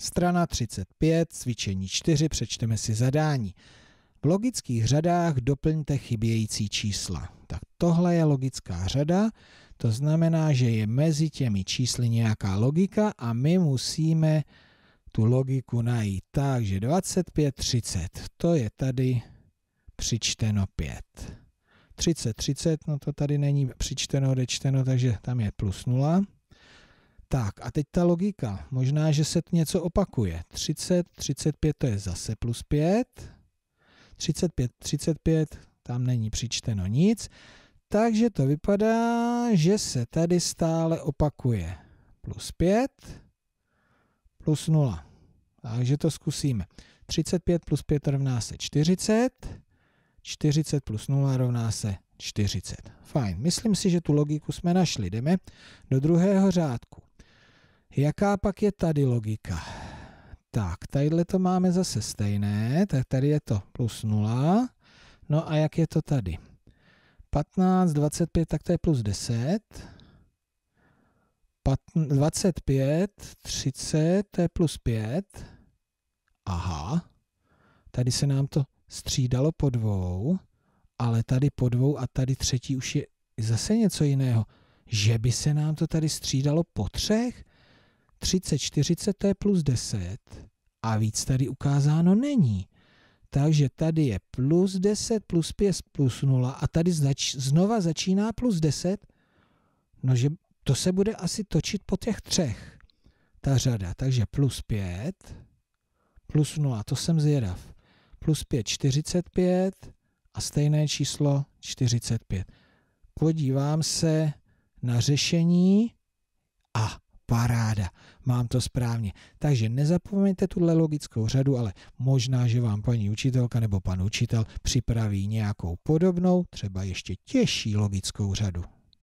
Strana 35, cvičení 4, přečteme si zadání. V logických řadách doplňte chybějící čísla. Tak tohle je logická řada, to znamená, že je mezi těmi čísly nějaká logika a my musíme tu logiku najít. Takže 25, 30, to je tady přičteno 5. 30, 30, no to tady není přičteno, odečteno, takže tam je plus 0. Tak a teď ta logika. Možná, že se něco opakuje. 30, 35 to je zase plus 5. 35, 35, tam není přičteno nic. Takže to vypadá, že se tady stále opakuje. Plus 5, plus 0. Takže to zkusíme. 35 plus 5 rovná se 40. 40 plus 0 rovná se 40. Fajn. Myslím si, že tu logiku jsme našli. Jdeme do druhého řádku. Jaká pak je tady logika? Tak, tadyhle to máme zase stejné, tak tady je to plus 0. No a jak je to tady? 15, 25, tak to je plus 10. 25, 30, to je plus 5. Aha, tady se nám to střídalo po dvou, ale tady po dvou a tady třetí už je zase něco jiného. Že by se nám to tady střídalo po třech? 30, 40 to je plus 10 a víc tady ukázáno není. Takže tady je plus 10, plus 5, plus 0 a tady zač, znova začíná plus 10. No, že to se bude asi točit po těch třech, ta řada. Takže plus 5, plus 0, to jsem zvědav. Plus 5, 45 a stejné číslo 45. Podívám se na řešení a paráda, mám to správně. Takže nezapomeňte tuhle logickou řadu, ale možná, že vám paní učitelka nebo pan učitel připraví nějakou podobnou, třeba ještě těžší logickou řadu.